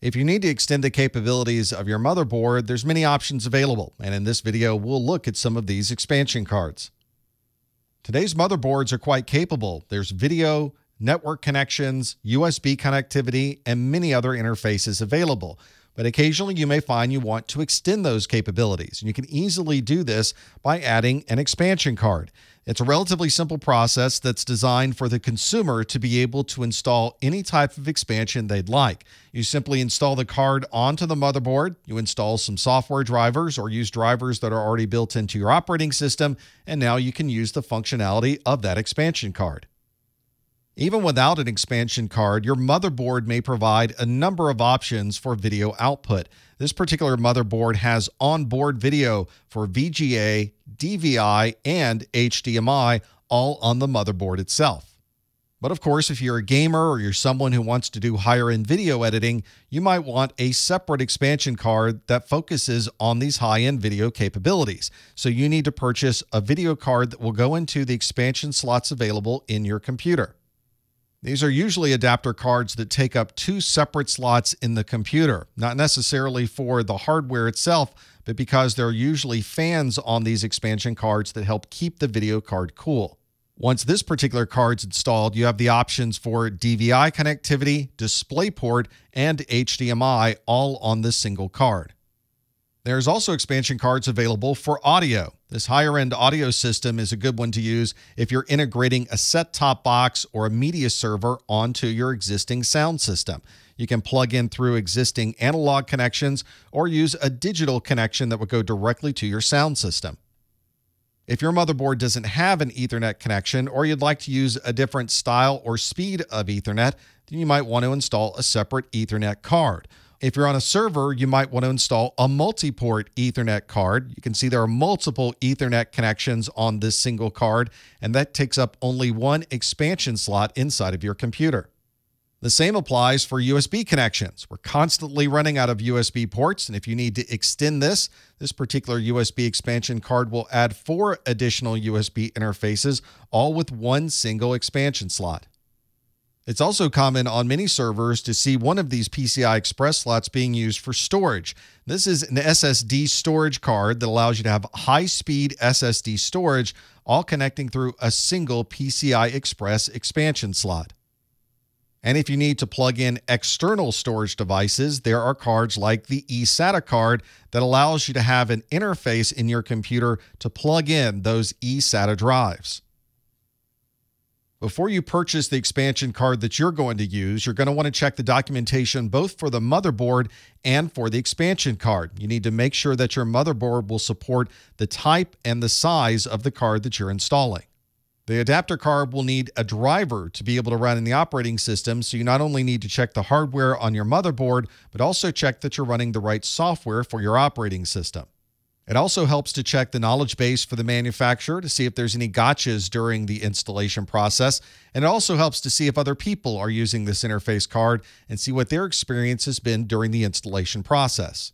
If you need to extend the capabilities of your motherboard, there's many options available, and in this video, we'll look at some of these expansion cards. Today's motherboards are quite capable. There's video, network connections, USB connectivity, and many other interfaces available. But occasionally you may find you want to extend those capabilities. And you can easily do this by adding an expansion card. It's a relatively simple process that's designed for the consumer to be able to install any type of expansion they'd like. You simply install the card onto the motherboard, you install some software drivers or use drivers that are already built into your operating system, and now you can use the functionality of that expansion card. Even without an expansion card, your motherboard may provide a number of options for video output. This particular motherboard has onboard video for VGA, DVI, and HDMI, all on the motherboard itself. But of course, if you're a gamer or you're someone who wants to do higher end video editing, you might want a separate expansion card that focuses on these high end video capabilities. So you need to purchase a video card that will go into the expansion slots available in your computer. These are usually adapter cards that take up two separate slots in the computer, not necessarily for the hardware itself, but because there are usually fans on these expansion cards that help keep the video card cool. Once this particular card's installed, you have the options for DVI connectivity, DisplayPort, and HDMI all on this single card. There's also expansion cards available for audio. This higher end audio system is a good one to use if you're integrating a set top box or a media server onto your existing sound system. You can plug in through existing analog connections or use a digital connection that would go directly to your sound system. If your motherboard doesn't have an Ethernet connection or you'd like to use a different style or speed of Ethernet, then you might want to install a separate Ethernet card. If you're on a server, you might want to install a multi-port Ethernet card. You can see there are multiple Ethernet connections on this single card, and that takes up only one expansion slot inside of your computer. The same applies for USB connections. We're constantly running out of USB ports, and if you need to extend this, this particular USB expansion card will add four additional USB interfaces, all with one single expansion slot. It's also common on many servers to see one of these PCI Express slots being used for storage. This is an SSD storage card that allows you to have high speed SSD storage, all connecting through a single PCI Express expansion slot. And if you need to plug in external storage devices, there are cards like the eSATA card that allows you to have an interface in your computer to plug in those eSATA drives. Before you purchase the expansion card that you're going to use, you're going to want to check the documentation both for the motherboard and for the expansion card. You need to make sure that your motherboard will support the type and the size of the card that you're installing. The adapter card will need a driver to be able to run in the operating system, so you not only need to check the hardware on your motherboard, but also check that you're running the right software for your operating system. It also helps to check the knowledge base for the manufacturer to see if there's any gotchas during the installation process. And it also helps to see if other people are using this interface card and see what their experience has been during the installation process.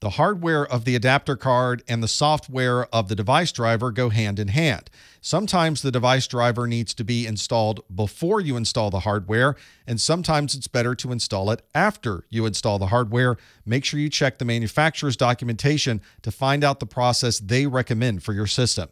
The hardware of the adapter card and the software of the device driver go hand in hand. Sometimes the device driver needs to be installed before you install the hardware, and sometimes it's better to install it after you install the hardware. Make sure you check the manufacturer's documentation to find out the process they recommend for your system.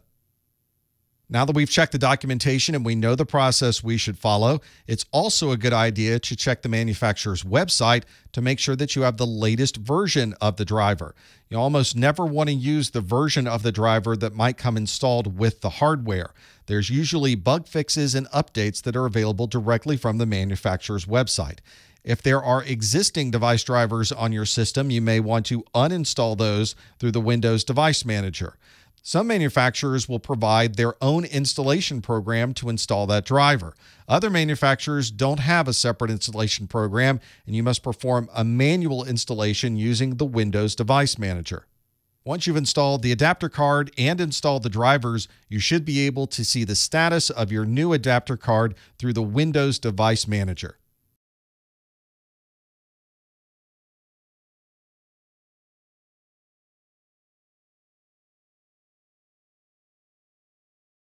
Now that we've checked the documentation and we know the process we should follow, it's also a good idea to check the manufacturer's website to make sure that you have the latest version of the driver. You almost never want to use the version of the driver that might come installed with the hardware. There's usually bug fixes and updates that are available directly from the manufacturer's website. If there are existing device drivers on your system, you may want to uninstall those through the Windows Device Manager. Some manufacturers will provide their own installation program to install that driver. Other manufacturers don't have a separate installation program, and you must perform a manual installation using the Windows Device Manager. Once you've installed the adapter card and installed the drivers, you should be able to see the status of your new adapter card through the Windows Device Manager.